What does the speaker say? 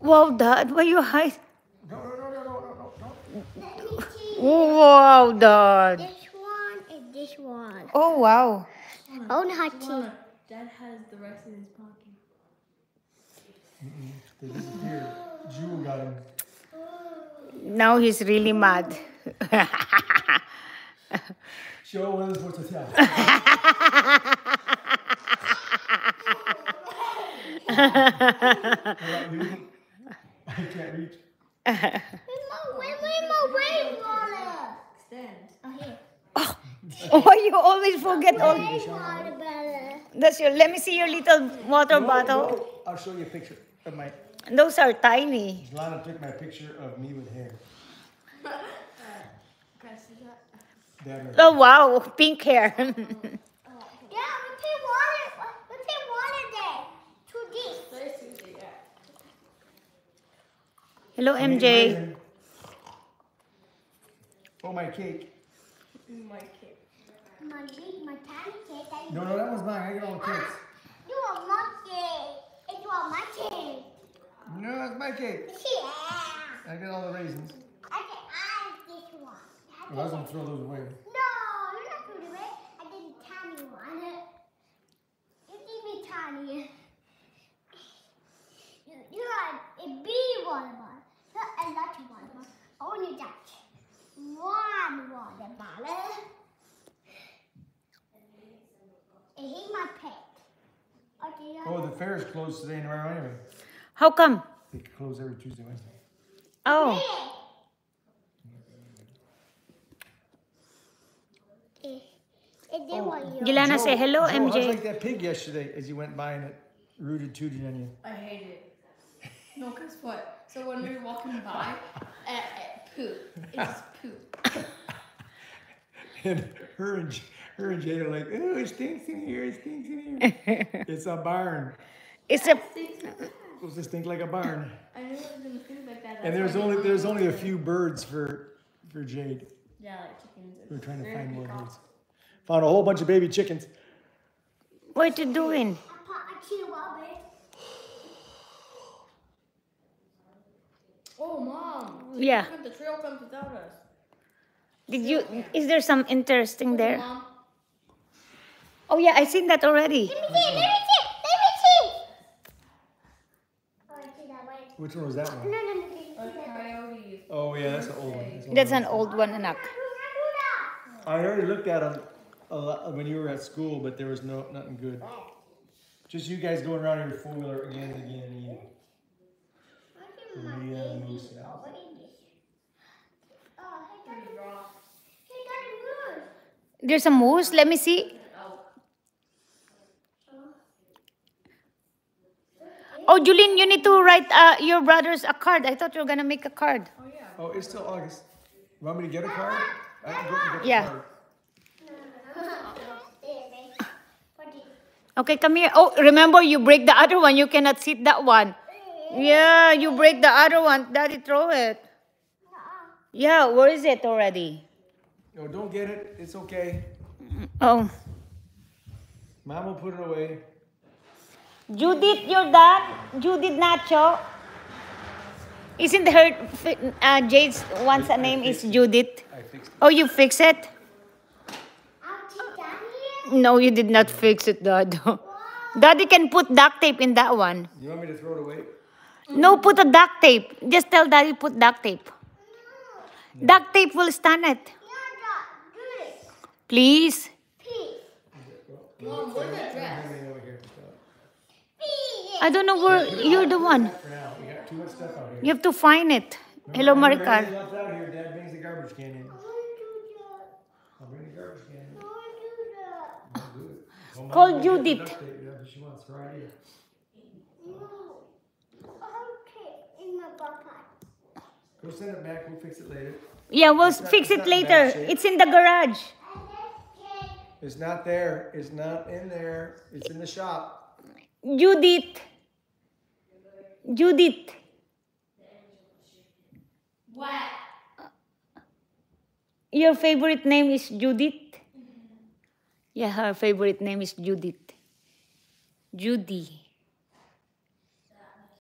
Wow, Dad, why you hide? No, no, no, no, no, no, no, no. Let me see. Wow, Dad. This one and this one. Oh, wow. Oh, not Dad has the rest in his pocket. They disappeared. Jewel got him. Now he's really mad. Show what is supposed to tell. Alright, you- I can't reach. Where's my, where, where's my rainwater? Stand. Oh, here. Oh. Why you always forget all? Rainwater. That's your. Let me see your little water bottle. No, I'll show you a picture of my. Those are tiny. Lana took my picture of me with hair. Can I see that? Oh wow, pink hair. Yeah, we put water. We put water there. Too deep. There's Tuesday, yeah. Hello, MJ. Oh, my cake. My cake. My big, my tiny cake. No, no, that one's mine. I get all the cakes. Ah, you are my cake. It's all my cake. No, that's my cake. Yeah. I get all the raisins. I can add this one. I Well, I was gonna throw those away. No, you're not going to do it. I did a tiny one. You give me tiny. You, you are a big one, one. Not a lot of one, one. Only that. One watermelon. And here's my pet. Okay, Oh, the fair is closed today and tomorrow anyway. How come? They close every Tuesday, Wednesday. Oh, they. Jilana, say hello, Joe, how's MJ. like that pig yesterday as you went by and it rooted tooted on you. I hate it. No, guess what? So when we were walking by, eh, poop. It just poop. And her and her and Jade are like, oh, it stinks in here, it stinks in here. it's a barn. it's a. Stinks like that. It's supposed to stink like a barn. I knew it was gonna stink like that. And there's only didn't there's only a few birds for for Jade. Yeah, like chickens. We're trying to find more birds. Found a whole bunch of baby chickens. What you doing? I put a chihuahua. Oh, mom. Yeah. The trail comes without us? Did you? Is there some interesting there? Mom. Oh yeah, I seen that already. Let me see, let me see, let me see. Oh, I see that way. Which one was that No, one? no, no, no. A coyote. Oh yeah, that's an old one. That's an old one, anak. I already looked at them a lot when you were at school, but there was no nothing good. Just you guys going around in your four wheeler again and again and again. Yeah, moose. What is this? Oh, hey, got a, hey, got a moose. There's a moose. Let me see. Oh, Julene, you need to write uh, your brothers a card. I thought you were gonna make a card. Oh, yeah. Oh, it's still August. You want me to get a card? I can go get the Yeah. card. There, babe. What is Okay, come here. Oh, remember you break the other one. You cannot sit that one. Yeah, you break the other one. Daddy, throw it. Yeah, where is it already? No, don't get it. It's okay. Oh, Mom will put it away. Judith, your dad, Judith Nacho. Isn't her uh, Jade's once a name is Judith? I fixed it. Oh, you fix it? Auntie down here? No, you did not fix it, Dad. Daddy can put duct tape in that one. You want me to throw it away? No, put a duct tape. Just tell Daddy put duct tape. Duct tape will stand it. Please. It. Peace. I don't know where you're the one. For now, we got too much stuff Call here. Go send it back. We'll fix it later. Yeah, we'll not- fix it's it not later. shape. It's in the garage. And this cake. It's not there. It's not in there. It's in the shop. Judith. Judith. What? Your favorite name is Judith? Yeah, her favorite name is Judith. Judy.